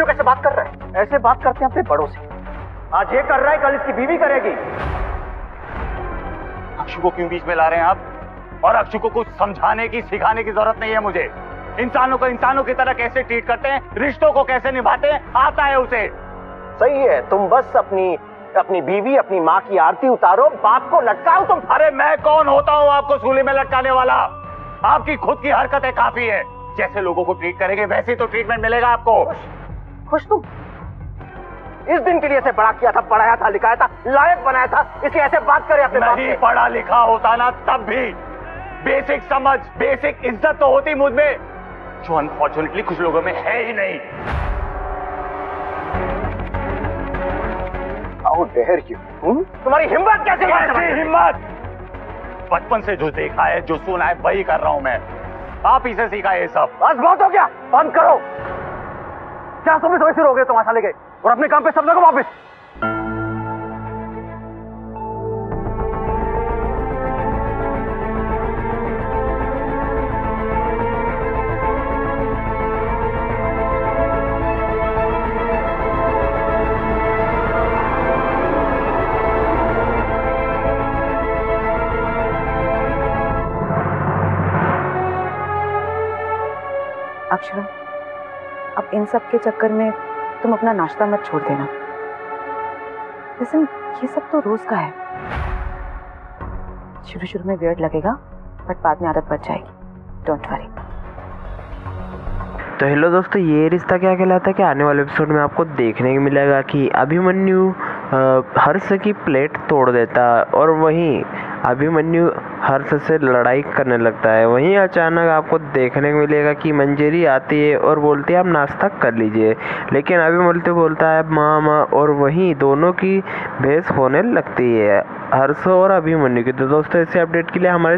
हो कैसे बात कर रहा है? ऐसे बात करते हैं अपने बड़ों से। आज ये कर रहा है कल इसकी बीवी करेगी। अक्षु को क्यों बीच में ला रहे हैं आप? और अक्षु को कुछ समझाने की सिखाने की ज़रूरत नहीं है मुझे। इंसानों को इंसानों की तरह कैसे ट्रीट करते हैं? रिश्तों को कैसे निभाते हैं? आता है उसे। सही है तुम बस अपनी अपनी बीवी अपनी माँ की आरती उतारो बाप को लटकाओ तुम। अरे मैं कौन होता हूँ आपको सूली में लटकाने वाला? आपकी खुद की हरकतें काफ़ी है। जैसे लोगों को ट्रीट करेंगे वैसे ही तो ट्रीटमेंट मिलेगा आपको। खुश तुम? इस दिन के लिए ऐसे बड़ा किया था पढ़ाया था लिखाया था लायक बनाया था। इसलिए ऐसे बात करे अपने नहीं पढ़ा लिखा होता ना तब भी। बेसिक समझ बेसिक इज़्ज़त तो होती मुझमें जो अनफॉर्चुनेटली कुछ लोगों में है ही नहीं। हाउ डेयर यू तुम्हारी हिम्मत कैसे हिम्मत? बचपन से जो देखा है जो सुना है वही कर रहा हूँ मैं। आप ही से सीखा ये सब। बस बहुत हो गया। बंद करो। क्या सुबह सुबह शुरू हो गए तुम्हारा लेके। और अपने काम पे सब लोग वापस। अक्षरा अब इन सब के चक्कर में तुम अपना नाश्ता मत छोड़ देना। लेकिन ये सब तो रोज का है। शुरू शुरू में वियर्ड लगेगा बट बाद में आदत बढ़ जाएगी। डोंट वरी तो हेलो दोस्तों, ये रिश्ता क्या कहलाता है कि आने वाले एपिसोड में आपको देखने को मिलेगा कि अभिमन्यु हर्ष की प्लेट तोड़ देता और वहीं अभिमन्यु हर्ष से लड़ाई करने लगता है। वहीं अचानक आपको देखने को मिलेगा कि मंजरी आती है और बोलती है, आप नाश्ता कर लीजिए। लेकिन अभिमन्यु बोलता है, माँ माँ। और वहीं दोनों की भेस होने लगती है। हर्ष और अभिमन्यु की तो दोस्तों ऐसे अपडेट के लिए हमारे